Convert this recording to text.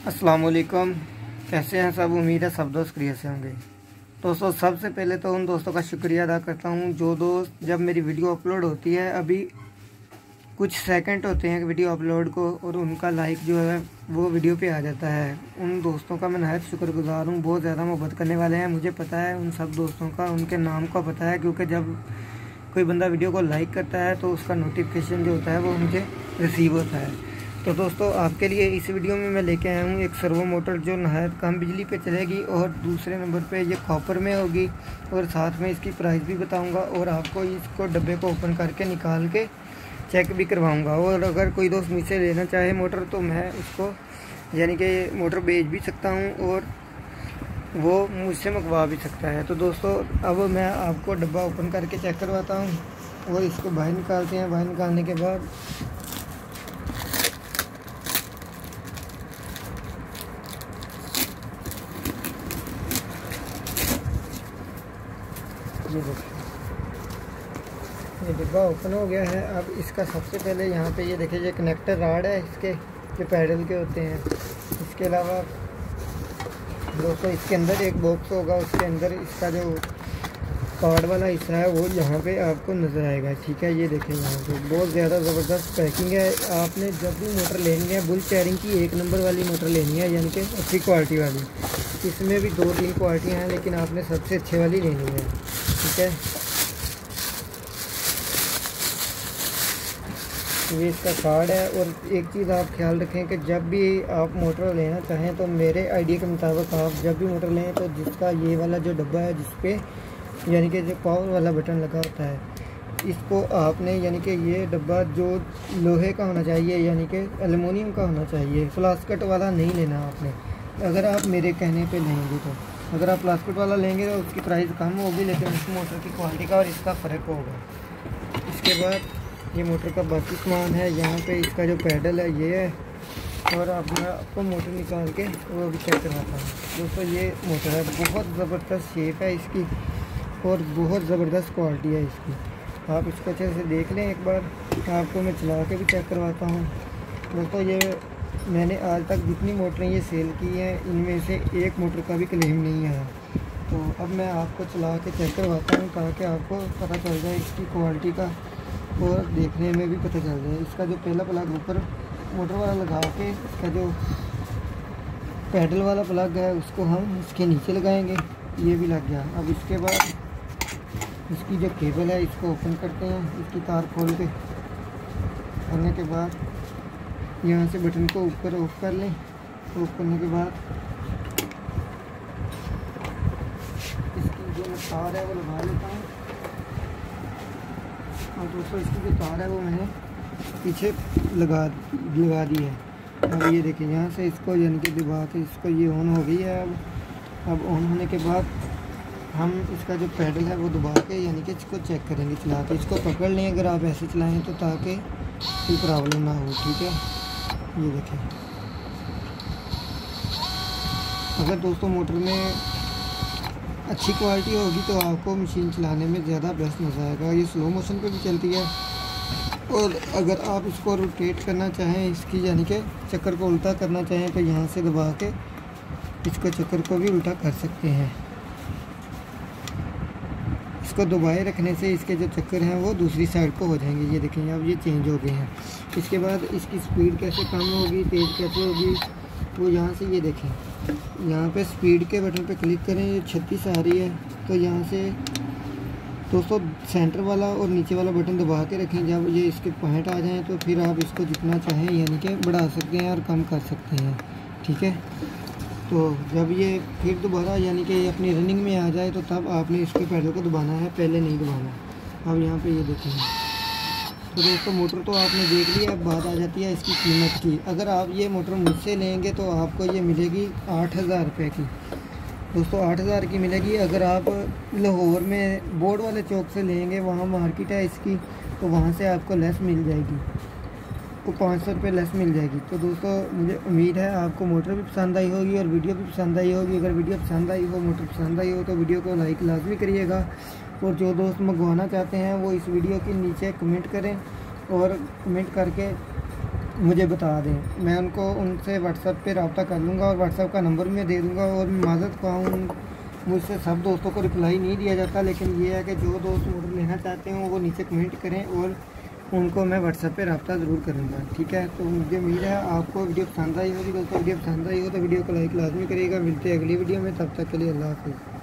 अस्सलाम वालेकुम कैसे हैं सब? उम्मीद है सब दोस्त क्रिया से होंगे। दोस्तों, सबसे पहले तो उन दोस्तों का शुक्रिया अदा करता हूँ, जो दोस्त जब मेरी वीडियो अपलोड होती है, अभी कुछ सेकंड होते हैं वीडियो अपलोड को, और उनका लाइक जो है, वो वीडियो पे आ जाता है। उन दोस्तों का मैं नहायत शुक्रगुजार हूँ, बहुत ज़्यादा मोहब्बत करने वाले हैं। मुझे पता है उन सब दोस्तों का, उनके नाम का पता है, क्योंकि जब कोई बंदा वीडियो को लाइक करता है तो उसका नोटिफिकेशन जो होता है, वो मुझे रिसीव होता है। तो दोस्तों, आपके लिए इस वीडियो में मैं लेके आया हूँ एक सर्वो मोटर जो नहायत कम बिजली पे चलेगी और दूसरे नंबर पे ये कॉपर में होगी। और साथ में इसकी प्राइस भी बताऊँगा और आपको इसको डब्बे को ओपन करके निकाल के चेक भी करवाऊँगा। और अगर कोई दोस्त मुझसे लेना चाहे मोटर तो मैं उसको यानी कि मोटर बेच भी सकता हूँ और वो मुझसे मंगवा भी सकता है। तो दोस्तों, अब मैं आपको डब्बा ओपन करके चेक करवाता हूँ और इसको बाहर निकालते हैं। बाहर निकालने के बाद ये देखिए ये डिब्बा ओपन हो गया है। अब इसका सबसे पहले यहाँ पे ये देखिए, ये कनेक्टर राड है इसके, जो पैडल के होते हैं। इसके अलावा दोस्तों, इसके अंदर एक बॉक्स होगा, उसके अंदर इसका जो कार्ड वाला हिस्सा है, वो यहाँ पे आपको नज़र आएगा। ठीक है, ये देखें यहाँ पे। बहुत ज़्यादा ज़बरदस्त पैकिंग है। आपने जब भी मोटर लेनी है बुल चेयरिंग की एक नंबर वाली मोटर लेनी है, यानी कि अच्छी क्वालिटी वाली। इसमें भी दो तीन क्वालिटियाँ हैं, लेकिन आपने सबसे अच्छे वाली लेनी है। है। ये इसका कार्ड है और एक चीज़ आप ख्याल रखें कि जब भी आप मोटर लेना चाहें तो मेरे आइडिया के मुताबिक आप जब भी मोटर लें तो जिसका ये वाला जो डब्बा है जिस पे यानी कि जो पावर वाला बटन लगा होता है, इसको आपने यानी कि ये डब्बा जो लोहे का होना चाहिए यानी कि एलुमिनियम का होना चाहिए फ्लास्कट वाला नहीं लेना आपने। अगर आप मेरे कहने पे लेंगे तो। अगर आप प्लास्टिक वाला लेंगे तो उसकी प्राइस कम होगी, लेकिन उस मोटर की क्वालिटी का और इसका फ़र्क होगा। इसके बाद ये मोटर का बाकी सामान है, यहाँ पे इसका जो पैडल है, ये है। और अब मैं आपको मोटर निकाल के वो भी चेक करवाता हूँ। दोस्तों, ये मोटर है, बहुत ज़बरदस्त शेप है इसकी और बहुत ज़बरदस्त क्वालिटी है इसकी। आप इसको अच्छे से देख लें एक बार। आपको मैं चला के भी चेक करवाता हूँ। दोस्तों, ये मैंने आज तक जितनी मोटरें ये सेल की हैं, इनमें से एक मोटर का भी क्लेम नहीं आया। तो अब मैं आपको चला के चेक करवाता हूँ, ताकि आपको पता चल जाए इसकी क्वालिटी का, और देखने में भी पता चल जाए। इसका जो पहला प्लग ऊपर मोटर वाला लगा के, इसका जो पैडल वाला प्लग है, उसको हम इसके नीचे लगाएँगे। ये भी लग गया। अब इसके बाद इसकी जो केबल है, इसको ओपन करते हैं, इसकी तार खोल के। करने के बाद यहाँ से बटन को ऊपर ऑफ़ कर लें। ऑफ़ करने के बाद इसकी जो मैं तार है वो लगा लेता हूँ। और दोस्तों, इसकी जो तार है वो मैंने पीछे लगा लगा दी है। अब ये देखिए, यहाँ से इसको यानी कि दबा के इसको ये ऑन हो गई है अब। अब ऑन होने के बाद हम इसका जो पैडल है वो दबा के यानी कि इसको चेक करेंगे, चला के। इसको पकड़ लें अगर आप ऐसे चलाएँ तो ताकि कोई प्रॉब्लम ना हो, ठीक है? ये देखें। अगर दोस्तों मोटर में अच्छी क्वालिटी होगी तो आपको मशीन चलाने में ज़्यादा बेस्ट मज़ा आएगा। ये स्लो मोशन पे भी चलती है। और अगर आप इसको रोटेट करना चाहें, इसकी यानी कि चक्कर को उल्टा करना चाहें तो यहाँ से दबा के इसको चक्कर को भी उल्टा कर सकते हैं। इसको दबाए रखने से इसके जो चक्कर हैं, वो दूसरी साइड को हो जाएँगे। ये देखें, अब ये चेंज हो गए हैं। इसके बाद इसकी स्पीड कैसे कम होगी, तेज़ कैसे होगी, वो यहाँ से ये देखें। यहाँ पे स्पीड के बटन पे क्लिक करें, ये छत्तीस आ रही है। तो यहाँ से दोस्तों सेंटर वाला और नीचे वाला बटन दबा के रखें। जब ये इसके पॉइंट आ जाएँ तो फिर आप इसको जितना चाहें, यानी कि बढ़ा सकते हैं और कम कर सकते हैं। ठीक है? तो जब ये फिर दोबारा यानी कि अपनी रनिंग में आ जाए तो तब आपने इसके पैडल को दबाना है, पहले नहीं दबाना। अब यहाँ पे ये देखें। तो दोस्तों मोटर तो आपने देख लिया, अब बात आ जाती है इसकी कीमत की। अगर आप ये मोटर मुझसे लेंगे तो आपको ये मिलेगी आठ हज़ार रुपये की। दोस्तों, आठ हज़ार की मिलेगी। अगर आप लाहौर में बोर्ड वाले चौक से लेंगे, वहाँ मार्केट है इसकी तो वहाँ से आपको लेस मिल जाएगी। आपको पाँच सौ रुपये लेस मिल जाएगी। तो दोस्तों, मुझे उम्मीद है आपको मोटर भी पसंद आई होगी और वीडियो भी पसंद आई होगी। अगर वीडियो पसंद आई हो मोटर पसंद आई हो तो वीडियो को लाइक लाजमी करिएगा। और जो दोस्त मंगवाना चाहते हैं, वो इस वीडियो के नीचे कमेंट करें और कमेंट करके मुझे बता दें। मैं उनको, उनसे व्हाट्सएप पे रबता कर लूँगा और व्हाट्सएप का नंबर मैं दे दूँगा और माजत पाऊँ। मुझसे सब दोस्तों को रिप्लाई नहीं दिया जाता, लेकिन ये है कि जो दोस्त मोटर लेना चाहते हैं, वो नीचे कमेंट करें और उनको मैं व्हाट्सएप पे रबता ज़रूर करूँगा, ठीक है? तो मुझे उम्मीद है आपको वीडियो पसंद आई होगी। दोस्तों, वीडियो पसंद आई हो तो वीडियो को लाइक लाजमी करिएगा। मिलते हैं अगली वीडियो में, तब तक के लिए अल्लाह हाफिज़।